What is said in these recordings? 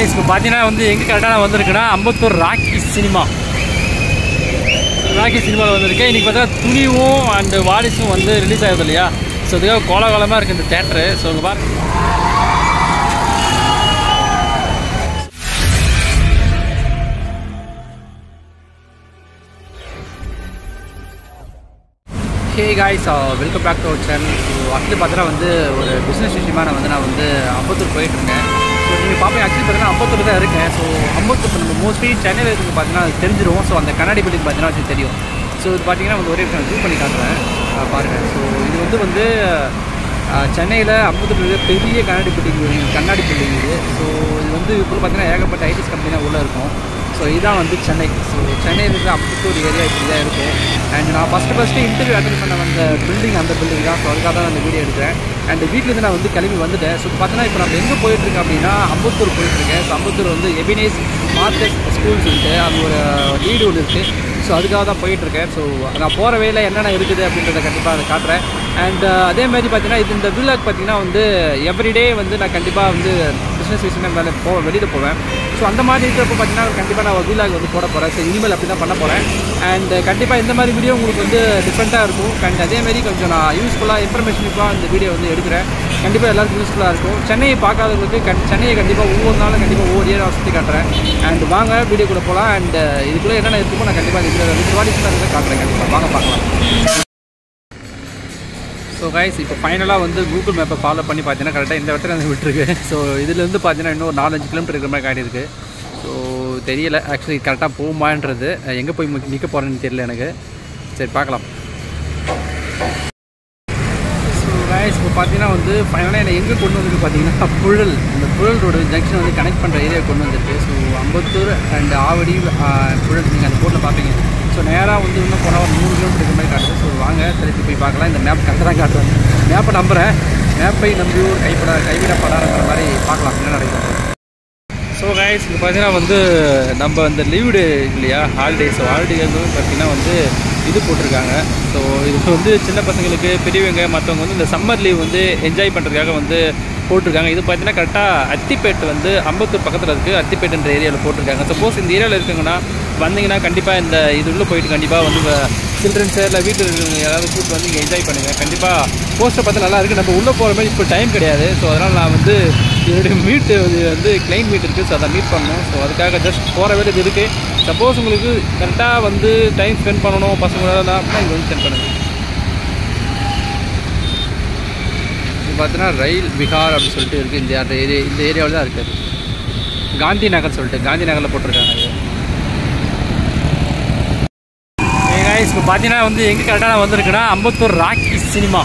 Guys இப்போ பார்த்தீங்கன்னா வந்து எங்கே கரெக்டாக நான் வந்திருக்கேன்னா அம்பத்தூர் ராக்கி சினிமா. ராக்கி சினிமாவில் வந்திருக்கேன். இன்றைக்கி பார்த்தா துணிவும் அண்டு வாரிசும் வந்து ரிலீஸ் ஆகுது இல்லையா? ஸோ அதுக்காக கோலாகலமாக இருக்குது இந்த தேட்டரு ஸோ இங்கே பாருங்க. Hey guys welcome back to our channel so actually பார்த்தீங்கன்னா வந்து ஒரு பிஸ்னஸ் விஷயமாக நான் வந்து நான் வந்து அம்பத்தூர் போயிட்டுருந்தேன் ஸோ நீங்கள் பார்ப்பீங்க ஆக்சுவலி பார்த்தீங்கன்னா அம்பத்தூர் தான் இருக்கேன். ஸோ அம்பத்தூர் நம்ம மோஸ்ட்லி சென்னையில் இருக்குது பார்த்தீங்கன்னா அது ஸோ அந்த கண்ணாடி பில்டிங் பார்த்தீங்கன்னா அது தெரியும். ஸோ இது பார்த்தீங்கன்னா வந்து ஒரே நான் ஜூம் பண்ணி காட்டுறேன். பாருங்கள் ஸோ இது வந்து வந்து சென்னையில் அம்பத்தூர் பெரிய கண்ணாடி பில்டிங் கண்ணாடி பில்டிங் இது. ஸோ இது வந்து இப்போ பார்த்தீங்கன்னா ஏகப்பட்ட ஐடிஸ் கம்பெனியாக உள்ளே இருக்கும். ஸோ இதுதான் வந்து சென்னை. ஸோ சென்னையில் இருக்கிற அம்பத்தூர் ஏரியா இப்படி தான் இருக்கும். அண்ட் நான் ஃபஸ்ட்டு ஃபஸ்ட்டு இன்டர்வியூ அட்டன் பண்ண வந்த பில்டிங் அந்த பில்டிங் தான். ஸோ அதுக்காக தான் அந்த வீடியோ எடுக்கிறேன் அண்ட் வீட்டிலேருந்து நான் வந்து கிளம்பி வந்துட்டேன். ஸோ பார்த்தீங்கன்னா இப்போ நம்ம எங்கே போயிட்டுருக்கேன் அப்படின்னா அம்பத்தூர் போயிட்டுருக்கேன் ஸோ அம்பத்தூர் வந்து எபினேஸ் மார்க்கெட் ஸ்கூல்ஸ் இருக்குது அது ஒரு வீடு ஒன்று இருக்குது ஸோ அதுக்காக தான் போயிட்டுருக்கேன் ஸோ நான் போகிற வேலை என்னென்ன இருக்குது அப்படின்றத கண்டிப்பாக அதை காட்டுறேன். அண்ட் uh, அதே மாதிரி பார்த்தீங்கன்னா இது இந்த வில்லாக் பார்த்தீங்கன்னா வந்து எவ்ரிடே வந்து நான் கண்டிப்பாக வந்து பிஸ்னஸ் விஷயமே மேலே போ வெளியில் போவேன். ஸோ அந்த மாதிரி இருக்கிறப்ப பார்த்தீங்கன்னா கண்டிப்பாக நான் வீலாக் வந்து போட போகிறேன் ஸோ இனிமேல் அப்படி தான் பண்ண போகிறேன் அண்ட் uh, கண்டிப்பாக இந்த மாதிரி வீடியோ உங்களுக்கு வந்து டிஃப்ரெண்ட்டாக இருக்கும். அண்ட் அதேமாரி கொஞ்சம் நான் யூஸ்ஃபுல்லாக இன்ஃபர்மேஷனுக்காக இந்த வீடியோ வந்து எடுக்கிறேன். கண்டிப்பாக எல்லாருக்கும் யூஸ்ஃபுல்லாக இருக்கும். சென்னையை பார்க்காதவங்களுக்கு கண் சென்னையை கண்டிப்பாக ஒவ்வொரு நாளும் கண்டிப்பாக ஒவ்வொரு ஏரியா சுற்றி காட்டுறேன். அண்ட் வாங்க வீடியோ கூட போகலாம் அண்ட் uh, இதுக்குள்ளே என்னென்ன இருக்குமோ நான் கண்டிப்பாக இந்த வீடியோ வந்து காட்டுறேன். கண்டிப்பாக வாங்க பார்க்கலாம். ஸோ கைஸ் இப்போ ஃபைனலாக வந்து கூகுள் மேப்பை ஃபாலோ பண்ணி பார்த்தீங்கன்னா கரெக்டாக இந்த இடத்துல வந்து விட்டுருக்கு. ஸோ இதுலேருந்து பார்த்தீங்கன்னா இன்னும் நாலஞ்சு கிலோமீட்டர் இருக்கிற மாதிரி காட்டியிருக்கு. ஸோ தெரியல. ஆக்சுவலி கரெக்டாக போகுமான்றது எங்கே போய் நிற்க போகிறேன்னு தெரியல எனக்கு. சரி பார்க்கலாம். ஸோ கைஸ் இப்போ பார்த்தீங்கன்னா வந்து ஃபைனலாக என்னை எங்கே கொண்டு வந்திருக்கு பார்த்தீங்கன்னா புழல். இந்த புழல் ரோடு ஜங்ஷன் வந்து கனெக்ட் பண்ணுற ஏரியா கொண்டு வந்துருக்கு. ஸோ அம்பத்தூர் அண்ட் ஆவடி புழல் நீங்கள் அந்த போர்ட்டில் பார்ப்பீங்க. ஸோ நேராக வந்து இன்னும் போனால் ஒரு மூணு கிலோமீட்டர் இருக்கிற மாதிரி காட்டுது. ஸோ வாங்க திருப்பி போய் பார்க்கலாம். இந்த மேப் கரெக்டாக தான் காட்டுறேன் மேப்பை நம்புகிறேன் மேப்பை நம்பி ஒரு கைப்பட கைவிடப்படாதுன்ற மாதிரி பார்க்கலாம். என்ன நடக்கும் ஸோ கைஸ் இப்போ பார்த்தீங்கன்னா வந்து நம்ம இந்த லீவு டே இல்லையா? ஹாலிடேஸ் ஹாலிடேஸ் பார்த்திங்கன்னா பார்த்தீங்கன்னா வந்து இது போட்டிருக்காங்க. ஸோ இது வந்து சின்ன பசங்களுக்கு பெரியவங்க மற்றவங்க வந்து இந்த சம்மர் லீவ் வந்து என்ஜாய் பண்ணுறதுக்காக வந்து போட்டிருக்காங்க. இது பார்த்தீங்கன்னா கரெக்டாக அத்திப்பேட்டு வந்து அம்பத்தூர் பக்கத்தில் இருக்குது அத்திப்பேட்டுன்ற ஏரியாவில் போட்டிருக்காங்க. சப்போஸ் இந்த ஏரியாவில் இருக்குங்கன்னா வந்தீங்கன்னா கண்டிப்பாக இந்த இது உள்ளே போயிட்டு கண்டிப்பாக வந்து சில்ட்ரன்ஸு இல்லை வீட்டில் இருக்கிறவங்க யாராவது கூப்பிட்டு வந்து இங்கே என்ஜாய் பண்ணுங்கள் கண்டிப்பாக போஸ்ட்டை பார்த்து நல்லா இருக்குது நம்ம உள்ளே போகிற மாதிரி இப்போ டைம் கிடையாது. ஸோ அதனால் நான் வந்து என்னுடைய மீட்டு வந்து கிளைண்ட் மீட் இருக்குது ஸோ அதை மீட் பண்ணணும். ஸோ அதுக்காக ஜஸ்ட் போகிற வேலை இது இருக்குது சப்போஸ் உங்களுக்கு கரெக்டாக வந்து டைம் ஸ்பெண்ட் பண்ணணும். பசங்களோட அப்படின்னா இங்கே வந்து ஸ்பெண்ட் பண்ணுங்கள் பார்த்தீங்கன்னா ரயில் விஹார் அப்படின்னு சொல்லிட்டு இருக்குது இந்த அந்த ஏரியா இந்த ஏரியாவில் தான் இருக்குது காந்தி நகர் சொல்லிட்டு காந்தி நகரில் போட்டிருக்காங்க. இது இப்போ பார்த்தீங்கன்னா வந்து எங்கே கரெக்டாக நான் வந்திருக்கேன்னா அம்பத்தூர் ராக்கி சினிமா.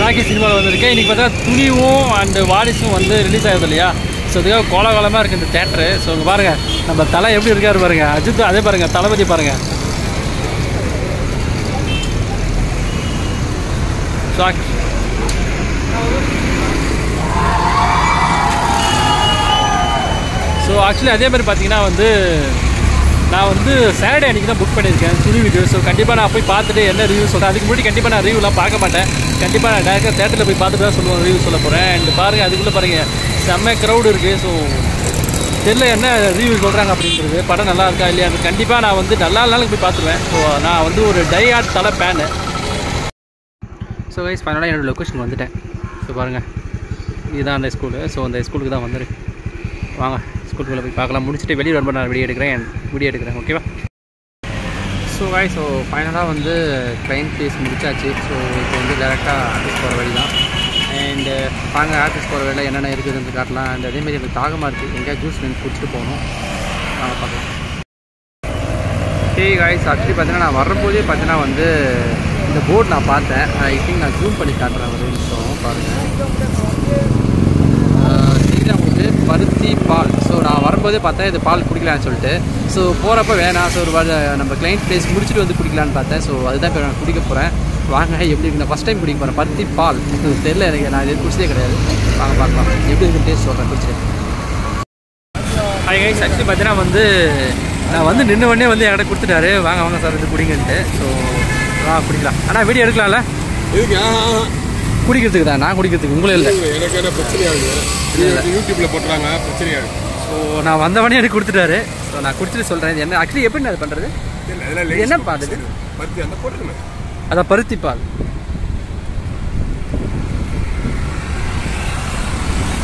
ராக்கி சினிமாவில் வந்திருக்கேன். இன்றைக்கி பார்த்தா துணிவும் அண்டு வாரிசும் வந்து ரிலீஸ் ஆகுது இல்லையா? ஸோ அதுக்காக கோலாகலமாக இருக்குது இந்த தேட்டரு ஸோ இங்கே பாருங்கள் நம்ம தலை எப்படி இருக்காரு பாருங்கள் அஜித் அதே பாருங்கள் தளபதி பாருங்கள் ஸோ ஆக்சுவலி அதே மாதிரி பார்த்தீங்கன்னா வந்து நான் வந்து சாட்டர்டே அன்றைக்கி தான் புக் பண்ணியிருக்கேன் துணி வீடியோ ஸோ கண்டிப்பாக நான் போய் பார்த்துட்டு என்ன ரிவ்யூ சொல்கிறேன் அதுக்கு முன்னாடி கண்டிப்பாக நான் ரிவ்யூலாம் பார்க்க மாட்டேன். கண்டிப்பாக நான் டேரக்டாக தேட்டரில் போய் பார்த்துட்டு தான் சொல்லுவேன் ரிவ்யூ சொல்ல போகிறேன் அண்ட் பாருங்கள் அதுக்குள்ளே பாருங்கள் செம்ம க்ரௌடு இருக்குது ஸோ தெரியல என்ன ரிவ்யூ சொல்கிறாங்க அப்படின்றது. படம் நல்லா இருக்கா இல்லையா? அது கண்டிப்பாக நான் வந்து நல்லா நாளுக்கு போய் பார்த்துருவேன். ஸோ நான் வந்து ஒரு die hard Thala fan so wise ஃபைனலாக என்னோடய லொக்கேஷன் வந்துட்டேன். ஸோ பாருங்கள் இதுதான் அந்த ஸ்கூலு ஸோ அந்த ஸ்கூலுக்கு தான் வந்துருக்கு. வாங்க. ஸ்கூலுக்குள்ளே போய் பார்க்கலாம். முடிச்சுட்டு வெளியே ரொம்ப நான் வீடியோ எடுக்கிறேன். வீடியோ எடுக்கிறேன். ஓகேவா? ஸோ வாய் ஸோ ஃபைனலாக வந்து ட்ரெயின் ஃபீஸ் முடிச்சாச்சு. ஸோ இப்போ வந்து டேரெக்டாக ஆஃபீஸ் போகிற வழி தான் அண்டு வாங்க ஆஃபீஸ் போகிற வேலை என்னென்ன இருக்குதுன்னு காட்டலாம். அண்ட் அதேமாரி எனக்கு தாகமாக இருக்குது எங்கேயா ஜூஸ் வந்து குடிச்சிட்டு போகணும். நாங்கள் பார்க்கலாம். ஹே காய்ஸ் ஆக்சுவலி பார்த்தீங்கன்னா நான் வரும்போதே பார்த்தீங்கன்னா வந்து இந்த போர்டு நான் பார்த்தேன். ஐ திங்க் நான் ஜூம் பண்ணி காட்டுறேன் ஒரு நிமிஷம். பாருங்கள் பருத்தி பால். ஸோ நான் வரும்போதே பார்த்தேன் இது பால் குடிக்கலான்னு சொல்லிட்டு. ஸோ போகிறப்ப வேணாம். ஸோ ஒரு நம்ம கிளைண்ட் ப்ளேஸ் முடிச்சுட்டு வந்து குடிக்கலான்னு பார்த்தேன். ஸோ அதுதான் இப்போ நான் குடிக்க போகிறேன் வாங்க எப்படி இருக்கு? நான் ஃபஸ்ட் டைம் குடிக்க போகிறேன் பருத்தி பால். இது தெரியல எனக்கு நான் இது குடிச்சதே கிடையாது. வாங்க பார்க்கலாம். எப்படி இருக்கு டேஸ்ட் சொல்கிறேன் குடிச்சு ஹாய் கைஸ் ஆக்சுவலி பார்த்தீங்கன்னா வந்து நான் வந்து நின்று உடனே வந்து என்கிட்ட கொடுத்துட்டாரு. வாங்க வாங்க சார் இது குடிங்கன்ட்டு. ஸோ வா குடிக்கலாம். ஆனால் வீடியோ எடுக்கலாம்ல? இருக்கு குடிக்கிறதுக்கு தான் நான் குடிக்கிறதுக்கு உங்களும் இல்லை. எனக்கு என்ன பிரச்சனையாகுது யூடியூப்ல போட்டுறாங்க பிரச்சனையாகுது ஸோ நான் வந்தவனே எனக்கு கொடுத்துட்டாரு. ஸோ நான் குடிச்சிட்டு சொல்கிறேன் என்ன ஆக்சுவலி எப்படி அது பண்ணுறது என்ன பால் இது? பருத்தி அதான் பால்.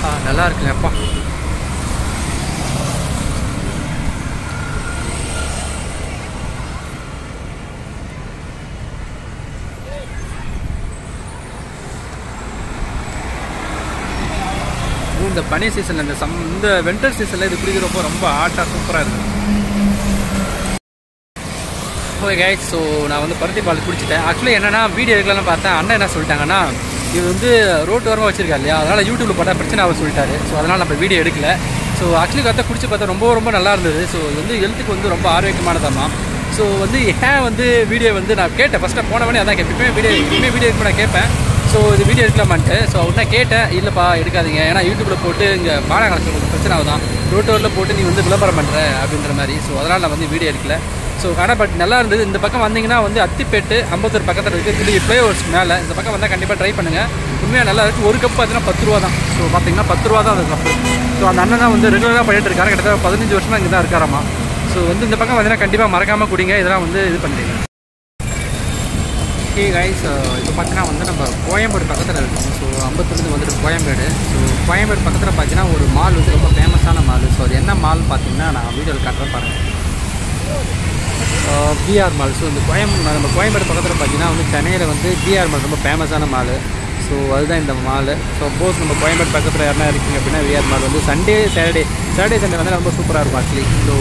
ஆ நல்லா இருக்குங்க இந்த பனி சீசன் இந்த சம் இந்த வின்டர் சீசன்ல இது குடிக்கிறப்போ ரொம்ப ஹாட்டாக சூப்பராக இருக்கு. ஓகே கைஸ் ஸோ நான் வந்து பருத்தி பால் குடிச்சிட்டேன். ஆக்சுவலி என்னன்னா வீடியோ எடுக்கலாம்னு பார்த்தேன். அண்ணன் என்ன சொல்லிட்டாங்கன்னா இது வந்து ரோட்டு ஓரமாக வச்சிருக்கா இல்லையா? அதனால் யூடியூப்ல போட்டால் பிரச்சனை அவர் சொல்லிட்டாரு. ஸோ அதனால் நம்ம வீடியோ எடுக்கல. ஸோ ஆக்சுவலி பார்த்தா குடிச்சு பார்த்தா ரொம்ப ரொம்ப நல்லா இருந்தது. ஸோ இது வந்து ஹெல்த்துக்கு வந்து ரொம்ப ஆரோக்கியமானதாம்மா. ஸோ வந்து ஏன் வந்து வீடியோ வந்து நான் கேட்டேன். ஃபஸ்ட்டு போனவனே அதான் கேட்பேன் வீடியோ எப்பயுமே வீடியோ நான் கேட்பேன். ஸோ இது வீடியோ எடுக்கலாமான்ட்டு ஸோ அவர்கிட்ட கேட்டேன் இல்லைப்பா எடுக்காதீங்க. ஏன்னா யூடியூப்பில் போட்டு இங்கே பாடாங்கலத்தில் கொஞ்சம் பிரச்சனை ஆகுதான் ரோட்டோரில் போட்டு நீ வந்து விளம்பரம் பண்ணுற அப்படின்ற மாதிரி. ஸோ அதனால் நான் வந்து வீடியோ எடுக்கல ஸோ ஆனால் பட் நல்லா இருந்தது. இந்த பக்கம் வந்தீங்கன்னா வந்து அத்திப்பேட்டு அம்பத்தூர் பக்கத்தில் இருக்குது திரும்பி ஃப்ளைஓவர்ஸ் மேலே. இந்த பக்கம் வந்தால் கண்டிப்பாக ட்ரை பண்ணுங்கள் உண்மையாக நல்லா இருக்குது ஒரு கப் பார்த்தீங்கன்னா பத்து ரூபா தான். ஸோ பார்த்தீங்கன்னா பத்து ரூபா தான் அந்த கப்பு ஸோ அந்த அண்ணன் தான் வந்து ரெகுலராக பண்ணிட்டு இருக்காரு. கிட்டத்தட்ட பதினஞ்சு வருஷமாக இங்கே தான் இருக்காராமா. ஸோ வந்து இந்த பக்கம் வந்தீங்கன்னா கண்டிப்பாக மறக்காமல் குடிங்க. இதெல்லாம் வந்து இது பண்ணுறீங்க ஓகே கைஸ் uh, இப்போ பார்த்தீங்கன்னா வந்து நம்ம கோயம்பேடு பக்கத்தில் இருக்கோம். ஸோ அம்பத்தூர்லேருந்து வந்துட்டு கோயம்பேடு. ஸோ கோயம்பேடு பக்கத்தில் பார்த்தீங்கன்னா ஒரு மால் வந்து ரொம்ப ஃபேமஸான மால் ஸோ அது என்ன மால் பார்த்தீங்கன்னா நான் வீடியோவில் காட்டுறேன் பாருங்கள் பிஆர் uh, மால் ஸோ இந்த கோயம் நம்ம கோயம்பேடு பக்கத்தில் பார்த்தீங்கன்னா வந்து சென்னையில் வந்து பிஆர் மால் ரொம்ப ஃபேமஸான மால் ஸோ அதுதான் இந்த மால் ஸோ போஸ் நம்ம கோயம்பேடு பக்கத்தில் யாருன்னா இருக்கீங்க அப்படின்னா விஆர் மால் வந்து சண்டே சாட்டர்டே சாட்டர்டே சண்டே வந்து ரொம்ப சூப்பராக இருக்கும் ஆக்சுவலி ஸோ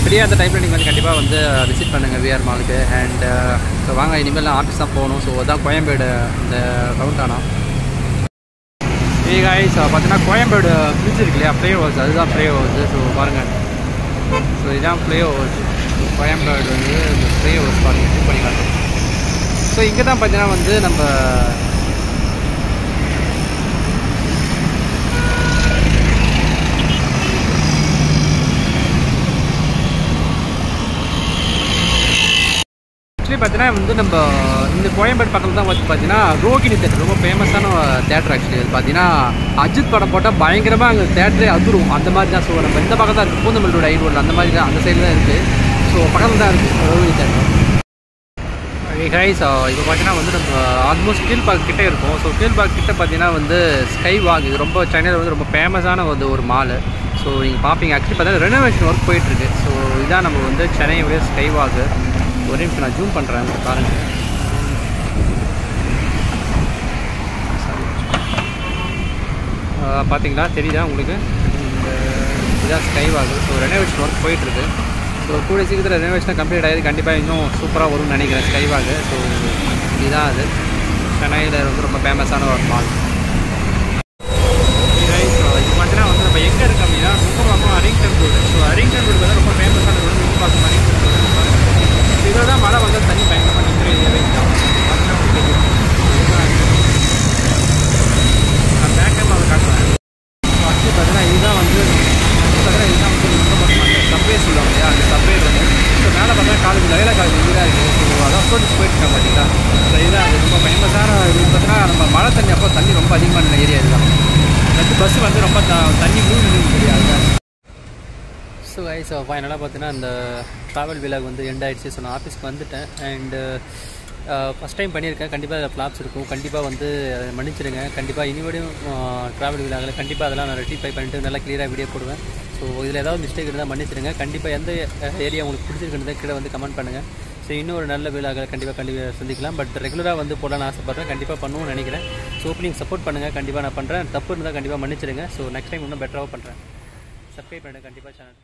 ஃப்ரீயாக இருந்த டைமில் நீங்கள் வந்து கண்டிப்பாக வந்து விசிட் பண்ணுங்கள் விஆர் மாலுக்கு அண்ட் ஸோ வாங்க இனிமேல் நான் ஆஃபீஸ் தான் போகணும். ஸோ அதான் கோயம்பேடு இந்த ரவுண்ட் ஆனால் ஏ காய்ஸ் பார்த்தீங்கன்னா கோயம்பேடு பிரிட்ஜ் இருக்கு இல்லையா? ஃப்ளே ஓவர்ஸ் அதுதான் ஃப்ளே ஓவர்ஸ் ஸோ பாருங்கள் ஸோ இதுதான் ஃப்ளே ஓவர்ஸ் கோயம்பேடு வந்து இந்த ஃப்ளே ஓவர்ஸ் பாருங்கள் பண்ணி காட்டுறோம் ஸோ இங்கே தான் பார்த்தீங்கன்னா வந்து நம்ம பார்த்தீங்கன்னா வந்து நம்ம இந்த கோயம்பேடு பக்கத்தில் தான் வந்து பார்த்தீங்கன்னா ரோகிணி தேட்டர் ரொம்ப ஃபேமஸான தேட்டர் ஆக்சுவலி அது பார்த்தீங்கன்னா அஜித் படம் போட்டால் பயங்கரமாக அங்கே தேட்டரே அதிரும். அந்த மாதிரி தான். ஸோ நம்ம இந்த பக்கம் தான் இருக்குது பூந்தமல்லி ரோடு ஐநூறு அந்த மாதிரி தான் அந்த சைடு தான் இருக்குது ஸோ பக்கத்தில் தான் இருக்குது ரோகிணி தேட்டர் ஹைஸ் இப்போ பார்த்தீங்கன்னா வந்து நம்ம ஆல்மோஸ்ட் கீழ் பார்க் கிட்டே இருக்கும். ஸோ கீழ் பார்க் கிட்ட பார்த்தீங்கன்னா வந்து ஸ்கை வாக் இது ரொம்ப சென்னையில் வந்து ரொம்ப ஃபேமஸான வந்து ஒரு மாலு ஸோ நீங்கள் பார்ப்பீங்க. ஆக்சுவலி பார்த்தீங்கன்னா ரெனோவேஷன் ஒர்க் போயிட்டுருக்கு ஸோ இதான் நம்ம வந்து சென்னையுடைய ஸ்கை வாக்கு ஒரே நிமிஷம் நான் ஜூம் பண்ணுறேன் பாருங்கள் பார்த்தீங்களா தெரியுதா உங்களுக்கு? இந்த இதாக sky walk so renovation work போயிட்டுருக்கு. ஸோ கூட சீக்கிரத்தில் ரெனோவேஷன் கம்ப்ளீட் ஆகிது கண்டிப்பாக இன்னும் சூப்பராக வரும்னு நினைக்கிறேன் ஸ்கை வாக்கு ஸோ இதுதான் அது. சென்னையில் வந்து ரொம்ப ஃபேமஸான ஒரு மால் இது பார்த்தீங்கன்னா வந்து நம்ம எங்கே இருக்கோம் அப்படின்னா Nungambakkam Harrington road so Harrington road வந்து ரொம்ப ஃபேமஸான ரோடு நுங்கம்பாக்கம் அரிங்டன் ரோடு இதில் தான் மழை வந்து தண்ணி பயங்கரமாக நிற்கிற ஏரியாவே இதுதான் பார்த்தீங்கன்னா உங்களுக்கு தெரியும். இதுதான் இது. நான் பேக் டைம் அதை காட்டுறேன் ஸோ அடுத்து பார்த்தீங்கன்னா இதுதான் வந்து அடுத்து பார்த்தீங்கன்னா இதுதான் வந்து நுங்கம்பாக்கம் அந்த சப்வே சொல்லுவாங்க இல்லையா அந்த சப்வே வந்து ஸோ மேலே பார்த்தா காலேஜ் லயலா காலேஜ் வீடாக இருக்குது ஸோ அதான் ஸ்டூடெண்ட்ஸ் போயிட்டுருக்காங்க பார்த்தீங்களா ஸோ இதுதான் அது ரொம்ப ஃபேமஸான இது பார்த்தீங்கன்னா நம்ம மழை தண்ணி அப்போ தண்ணி ரொம்ப அதிகமான ஏரியா இதுதான் வந்து பஸ் வந்து ரொம்ப த- தண்ணி மூணு தெரியாது ஸோ ஐஸ் ஃபைனலாக பார்த்தீங்கன்னா அந்த ட்ராவல் விலாக் வந்து எண்ட் ஆகிடுச்சு ஸோ நான் ஆஃபீஸ்க்கு வந்துட்டேன். அண்டு ஃபஸ்ட் டைம் பண்ணியிருக்கேன். கண்டிப்பாக அதில் ஃப்ளாப்ஸ் இருக்கும். கண்டிப்பாக வந்து மன்னிச்சிருங்க மன்னிச்சிடுங்க. கண்டிப்பாக இனிமேடும் ட்ராவல் uh, விலாகில் கண்டிப்பாக அதெல்லாம் நான் ரெட்டிஃபை பண்ணிட்டு நல்லா க்ளியராக வீடியோ போடுவேன். ஸோ இதில் ஏதாவது மிஸ்டேக் இருந்தால் மன்னிச்சிடுங்க. கண்டிப்பாக எந்த ஏரியா உங்களுக்கு பிடிச்சிருக்குன்றதை கீழே வந்து கமெண்ட் பண்ணுங்கள் ஸோ இன்னும் ஒரு நல்ல விழாக்களை கண்டிப்பாக கண்டிப்பாக சந்திக்கலாம். பட் ரெகுலராக வந்து போடலான்னு ஆசைப்பட்றேன். கண்டிப்பாக பண்ணுவோம்னு நினைக்கிறேன். ஸோ ஓப்பனிங் சப்போர்ட் பண்ணுங்கள் கண்டிப்பாக நான் பண்ணுறேன் தப்பு இருந்தால் கண்டிப்பாக மன்னிச்சிடுங்க. ஸோ நெக்ஸ்ட் டைம் இன்னும் பெட்டராக பண்ணுறேன். சப்ஸ்கிரைப் பண்ணுங்கள் கண்டிப்பாக சேனல்